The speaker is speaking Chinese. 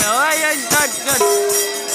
哦。